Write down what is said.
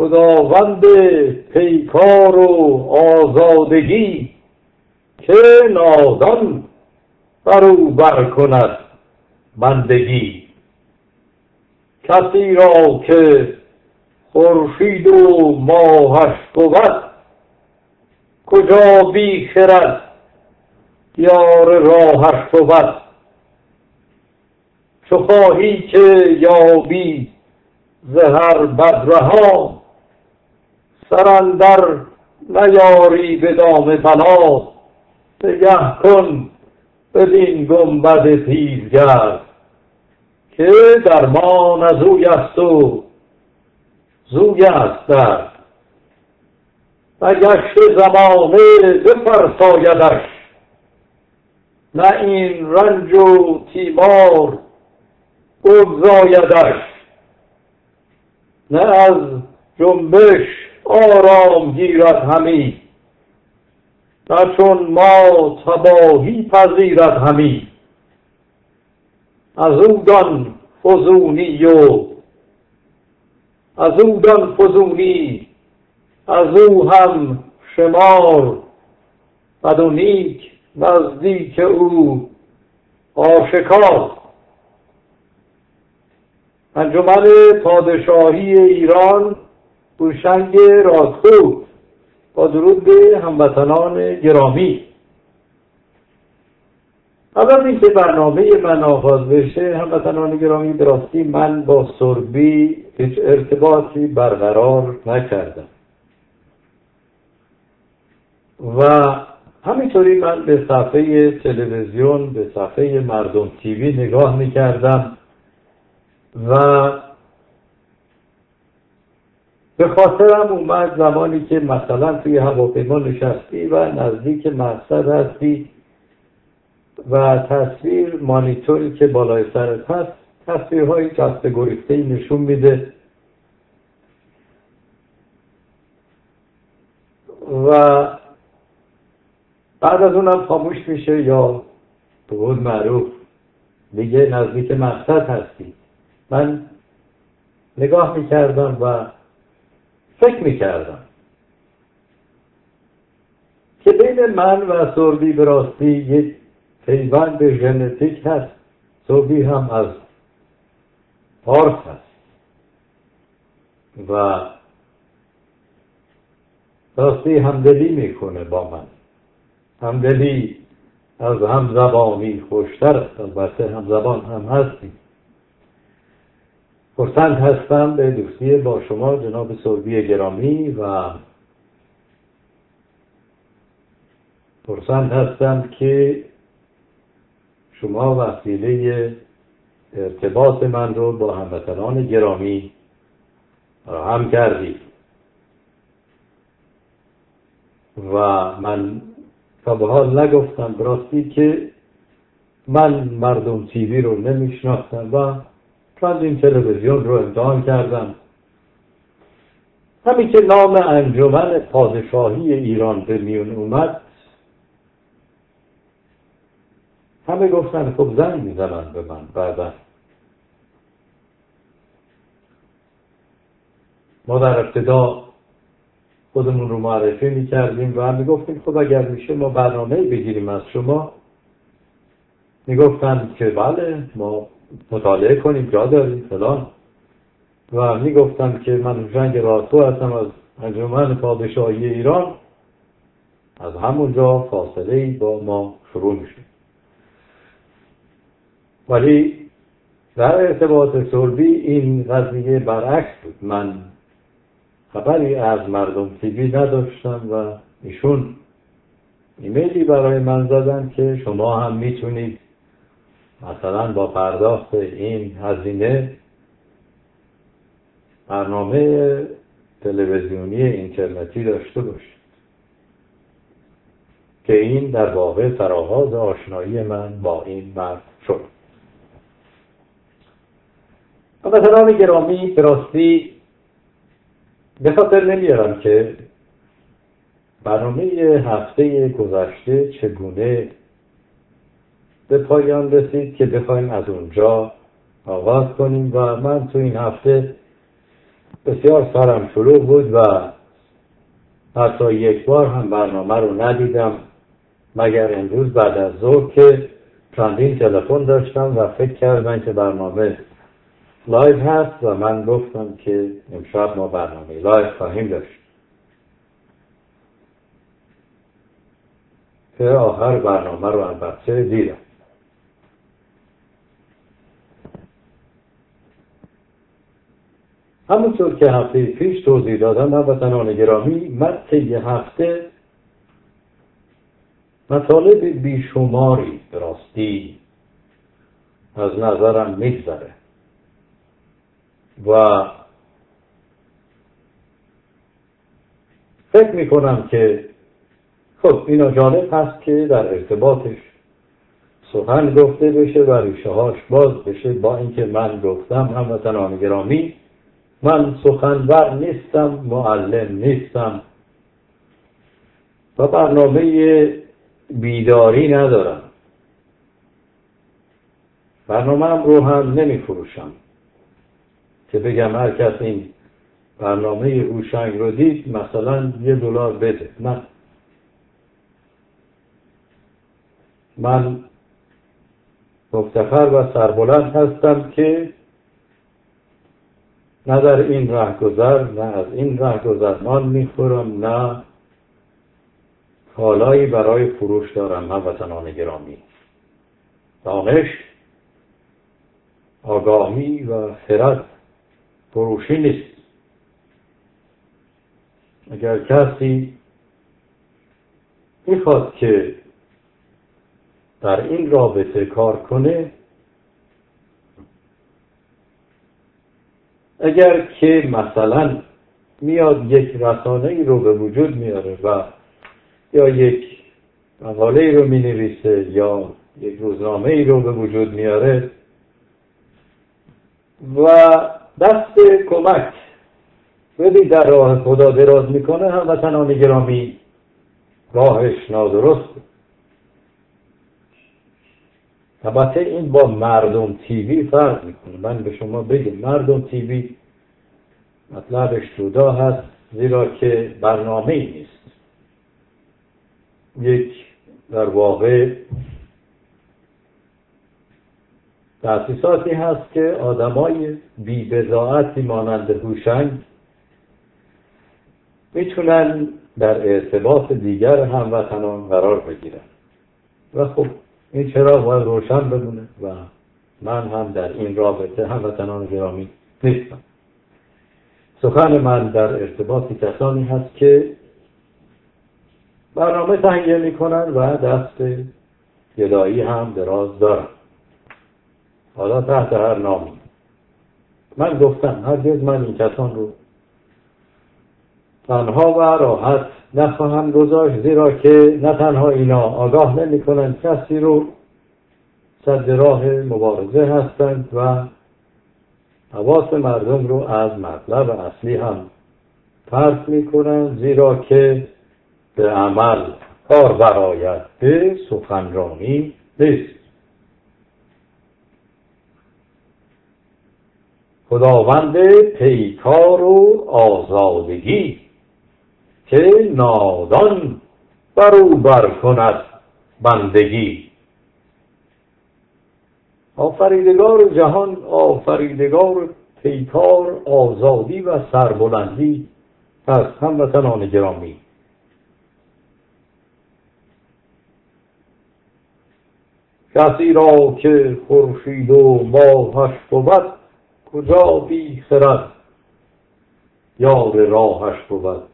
خداوند پیکار و آزادگی که نادان بر او بندگی. کسی را که خورشید و ماهش بود کجا بی خرد یار راهش بود؟ چو خواهی که یابی زهر بدرها سرندر نیاری به دام بلا نگه کن بدین گنبد تیزگرد که درمان از اوی است و زوی است در. و گشت زمانه بفرسایدش. نه این رنج و تیمار بگزایدش. نه از جنبش آرام گیرد همی. نه چون ما تباهی پذیرد همی. از او دان فزونی و از او دان فزونی از او هم شمار. بد و نیک نزدیک او آشکار. انجمن پادشاهی ایران بوشنگ رادخو با درود به هموطنان گرامی. قبل از اینکه برنامه من آغاز بشه هموطنان گرامی براستی من با سربی هیچ ارتباطی برقرار نکردم. و همینطوری من به صفحه تلویزیون به صفحه مردم تیوی نگاه می‌کردم و به خاطرم اومد زمانی که مثلا توی هواپیما نشستی و نزدیک مقصد هستی و تصویر مانیتوری که بالای سرت هست تصویرهای جست گریخته نشون میده. و بعد از اونم خاموش میشه یا به معروف دیگه نزدیک مقصد هستی. من نگاه می‌کردم و فکر می‌کردم. که بین من و سربی به راستی یک پیوند ژنتیک هست سربی هم از پارس هست. و راستی همدلی می‌کنه با من. همدلی از همزبانی خوشتر است. البته همزبان هم هستیم خرسند هستم به دوستی با شما جناب سربی گرامی و خرسند هستم که شما وسیله ارتباط من رو با هموطنان گرامی هم کردید. و من تا به حال نگفتم براستی که من مردم تیوی رو نمیشناختم و این تلویزیون رو امتحان کردم. همین که نام انجمن پادشاهی ایران به میون اومد همه گفتن خب زنگ می‌زنن به من بعدا. ما در ابتدا خودمون رو معرفی می‌کردیم و هم گفتیم خب اگر میشه ما برنامه بگیریم از شما. می‌گفتن که بله ما مطالعه کنیم جا داریم فلان. و می‌گفتم که من رنگ راتو هستم از انجمن پادشاهی ایران. از همونجا فاصله با ما شروع میشه. ولی در ارتباط سربی این قضیه برعکس بود. من خبری از مردم تیوی نداشتم و ایشون ایمیلی برای من زدن که شما هم می‌تونید مثلا با پرداخت این هزینه برنامه تلویزیونی اینترنتی داشته باشید که این در واقع فراغاز آشنایی من با این مرد شد. مثلا گرامی راستی به خاطر نمیارم که برنامه هفته گذشته چگونه به پایان رسید که بخوایم از اونجا آغاز کنیم و من تو این هفته بسیار سرم شلوغ بود و حتی یک بار هم برنامه رو ندیدم مگر امروز بعد از ظهر که چندین تلفن داشتم و فکر کردم که برنامه live هست و من گفتم که امشب ما برنامه live خواهیم داشت. که آخر برنامه رو البته دیدم. همونطور که هفته پیش توضیح دادم هموطنان گرامی من طی هفته مطالب بیشماری راستی از نظرم میگذره. و فکر می‌کنم که خب اینا جالب هست که در ارتباطش سخن گفته بشه و ریشه هاش باز بشه. با اینکه من گفتم هموطنان گرامی من سخنور نیستم معلم نیستم. و برنامه بیداری ندارم. برنامه رو هم نمی فروشم که بگم هر کس این برنامه هوشنگ رو دید مثلا یه دلار بده. نه. من مفتخر و سربلند هستم که نه در این گذر نه از این رهگذرمان می‌خورم نه کالایی برای فروش دارم هموطنان گرامی. دانش آگاهی و خرد فروشی نیست. اگر کسی می‌خواد که در این رابطه کار کنه اگر که مثلا میاد یک رسانه ای رو به وجود میاره و یا یک مقاله ای رو می نویسه یا یک روزنامه ای رو به وجود میاره و دست کمک بدی در راه خدا دراز می‌کنه هموطنان گرامی راهش نادرست. البته این با مردم تیوی فرق می‌کنه. من به شما بگم مردم تیوی مطلبش جدا هست زیرا که برنامه ای نیست. یک در واقع تأسیساتی هست که آدمای بیبزاعتی مانند هوشنگ می‌تونن در ارتباط دیگر هموطنان قرار بگیرن. و خب این چرا باید روشن بمونه و من هم در این رابطه هموطنان گرامی نیستم. سخن من در ارتباط کسانی هست که برنامه تنگه می‌کنن و دست گدایی هم دراز دارن. حالا تحت هر نامی. من گفتم هرگز من این کسان رو تنها و راحت نخواهم گذاشت زیرا که نه تنها اینا آگاه نمی کنند کسی رو صد راه مبارزه هستند و حواس مردم رو از مطلب اصلی هم پرت می کنند زیرا که به عمل کار برایت به سخنرانی نیست. خداوند پیکار و آزادگی که نادان بر او بر کند بندگی. آفریدگار جهان آفریدگار پیکار آزادی و سربلندی پس هموطنان گرامی. کسی را که خورشید و ماهش بود کجا بی خرد یار راهش بود.